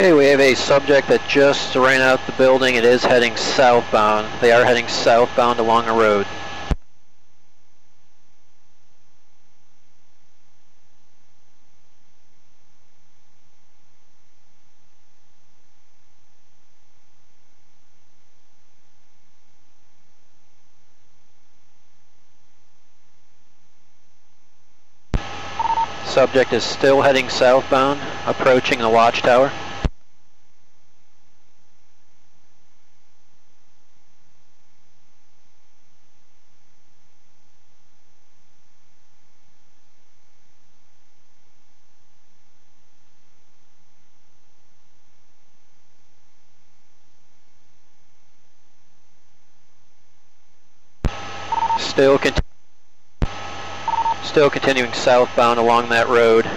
Okay, we have a subject that just ran out the building. It is heading southbound. They are heading southbound along a road. Subject is still heading southbound, approaching the watchtower. Still continuing. Still continuing southbound along that road,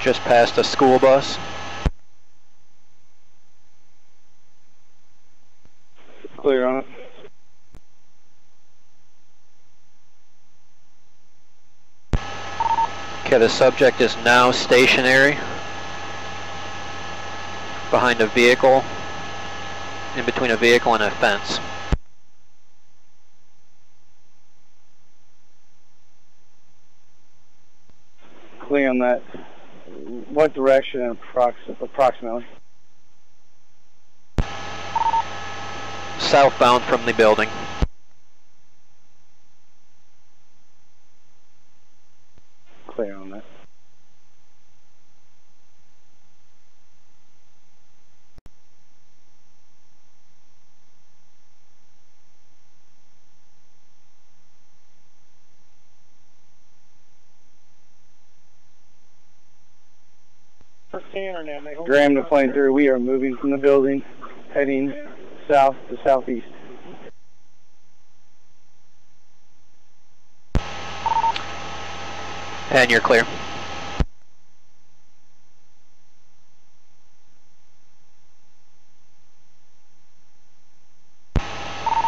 just past a school bus. Clear on it. Okay, the subject is now stationary behind a vehicle, in between a vehicle and a fence. Clear on that. What direction approx approximately? Southbound from the building. Clear on that. Graham to plane through. We are moving from the building, heading south to southeast. And you're clear.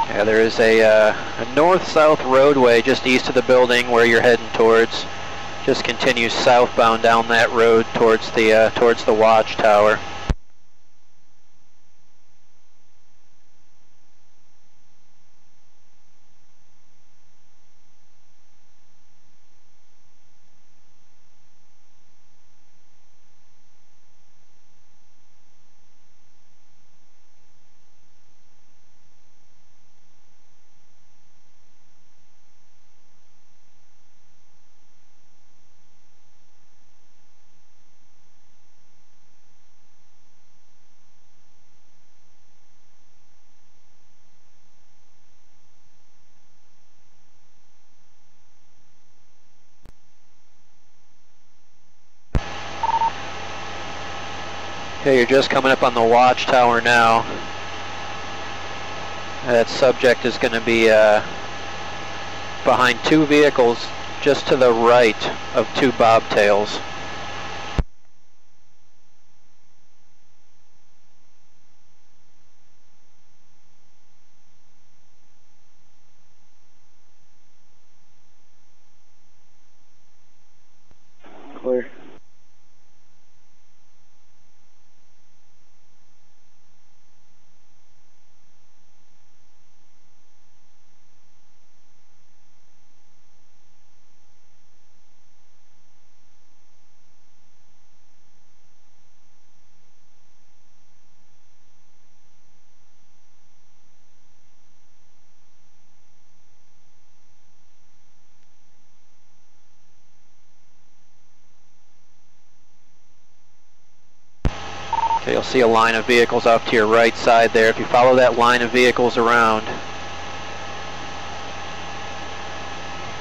Yeah, there is a, uh, a north-south roadway just east of the building where you're heading towards. Just continue southbound down that road towards the uh, towards the watchtower. Okay, you're just coming up on the watchtower now. That subject is going to be uh, behind two vehicles just to the right of two bobtails. Clear. Okay, you'll see a line of vehicles off to your right side there. If you follow that line of vehicles around,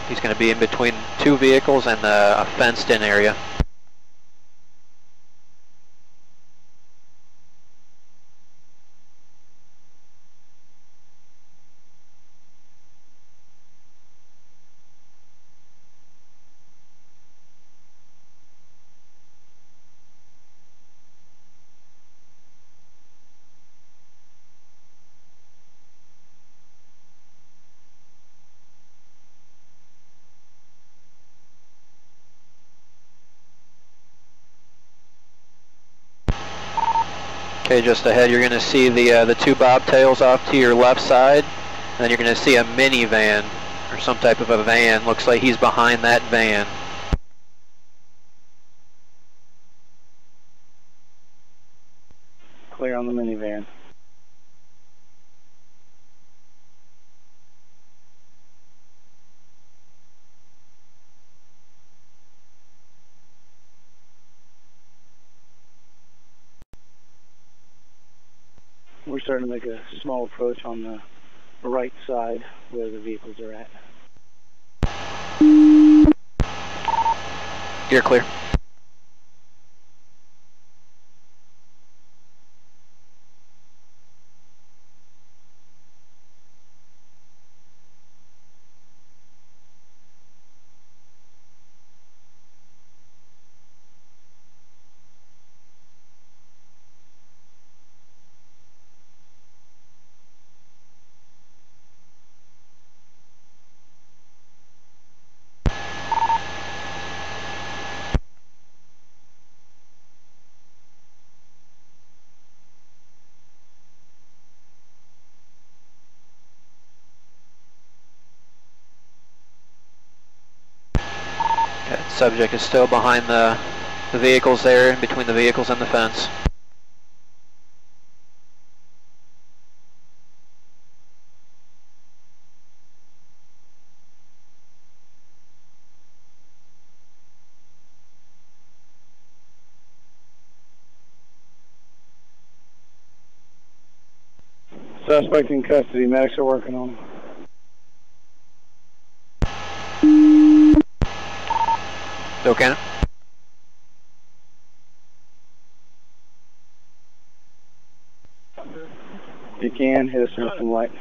he's going to be in between two vehicles and uh, a fenced-in area. Okay, just ahead you're going to see the uh, the two bobtails off to your left side. Then you're going to see a minivan or some type of a van. Looks like he's behind that van. Clear on the minivan. We're starting to make a small approach on the right side where the vehicles are at. You're clear. Okay, subject is still behind the, the vehicles there, in between the vehicles and the fence. Suspect in custody. Medics are working on him. If you can, hit us with some light.